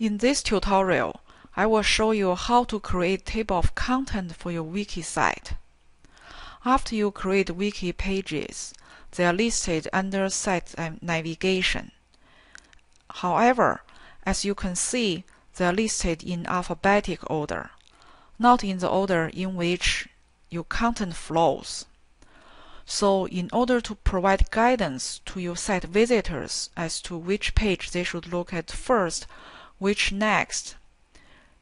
In this tutorial, I will show you how to create table of content for your wiki site. After you create wiki pages, they are listed under site um, navigation. However, as you can see, they are listed in alphabetic order, not in the order in which your content flows. So, in order to provide guidance to your site visitors as to which page they should look at first, which next,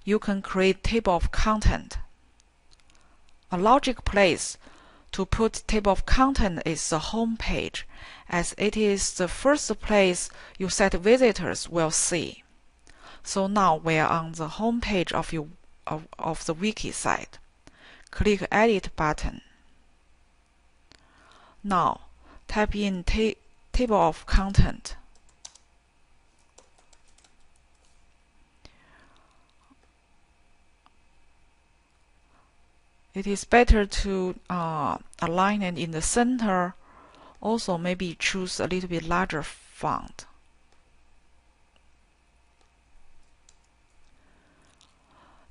you can create table of content. A logic place to put table of content is the home page, as it is the first place you site visitors will see. So now we are on the home page of your of, of the wiki site. Click Edit button. Now, type in ta table of content. It is better to uh, align it in the center. Also, maybe choose a little bit larger font.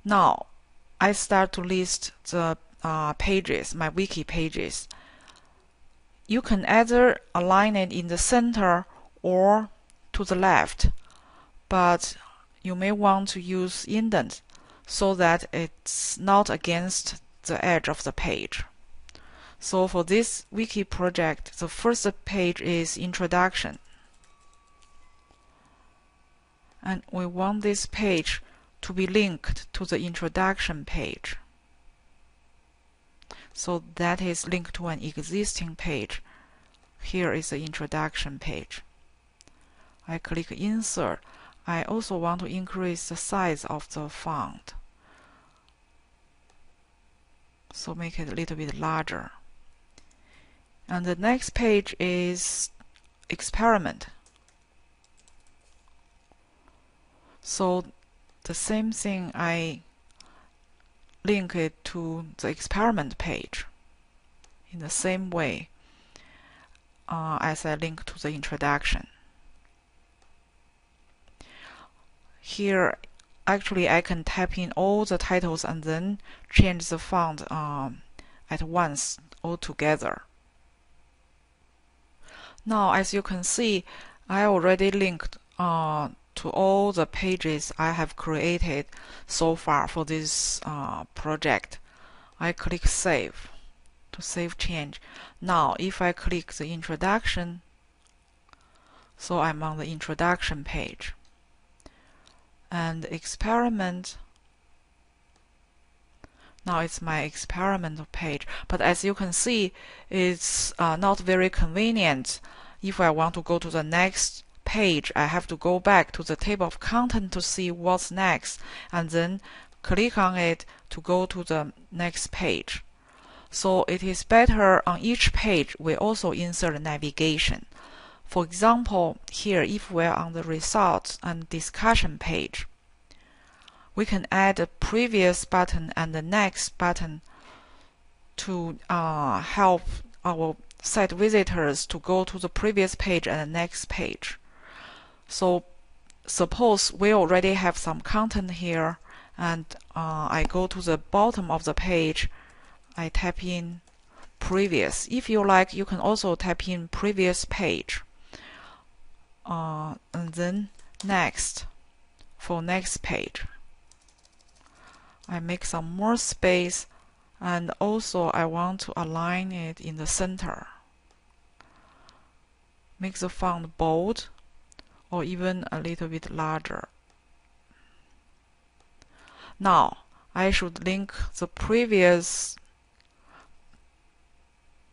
Now, I start to list the uh, pages, my wiki pages you can either align it in the center or to the left, but you may want to use indent so that it's not against the edge of the page. So for this wiki project, the first page is introduction. And we want this page to be linked to the introduction page. So that is linked to an existing page. Here is the introduction page. I click Insert. I also want to increase the size of the font. So make it a little bit larger. And the next page is experiment. So the same thing I link it to the experiment page in the same way uh, as I link to the introduction. Here, actually, I can type in all the titles and then change the font um, at once all together. Now, as you can see, I already linked uh, to all the pages I have created so far for this uh, project. I click Save to save change. Now, if I click the introduction, so I'm on the introduction page. And experiment, now it's my experimental page. But as you can see, it's uh, not very convenient. If I want to go to the next page, I have to go back to the table of content to see what's next, and then click on it to go to the next page. So it is better on each page we also insert navigation. For example, here if we're on the results and discussion page, we can add a previous button and the next button to uh, help our site visitors to go to the previous page and the next page. So suppose we already have some content here and uh, I go to the bottom of the page, I type in previous. If you like, you can also type in previous page. Uh, and then next for next page. I make some more space and also I want to align it in the center. Make the font bold or even a little bit larger. Now, I should link the previous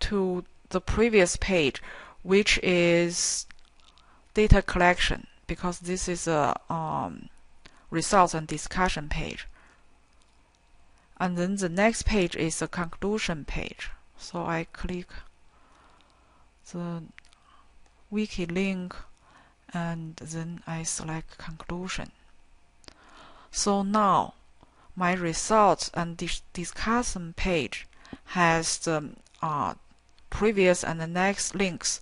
to the previous page, which is data collection, because this is a um, results and discussion page. And then the next page is the conclusion page. So I click the wiki link and then I select conclusion. So now my results and dis discussion page has the uh, previous and the next links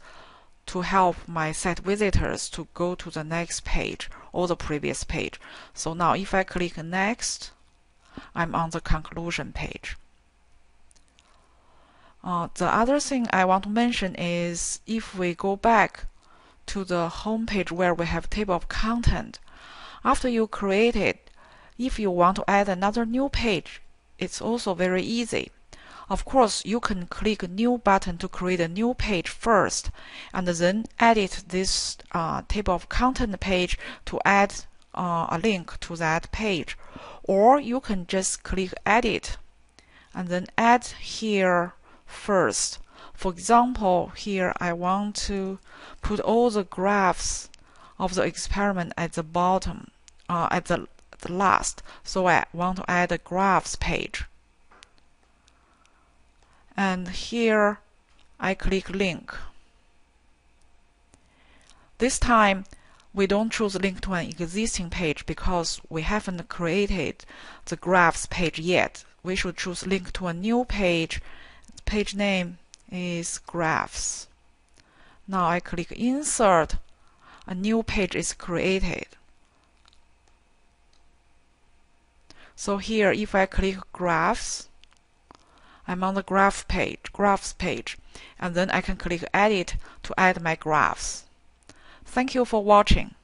to help my site visitors to go to the next page or the previous page. So now if I click next, I'm on the conclusion page. Uh, the other thing I want to mention is if we go back to the home page where we have table of content, after you create it, if you want to add another new page, it's also very easy. Of course, you can click New button to create a new page first, and then edit this uh, table of content page to add uh, a link to that page. Or you can just click Edit, and then add here first. For example, here I want to put all the graphs of the experiment at the bottom, uh, at the, the last. So I want to add a graphs page. And here I click link. This time we don't choose link to an existing page because we haven't created the graphs page yet. We should choose link to a new page page name is graphs. Now I click insert. A new page is created. So here, if I click graphs, I'm on the graph page, graphs page, and then I can click edit to add my graphs. Thank you for watching.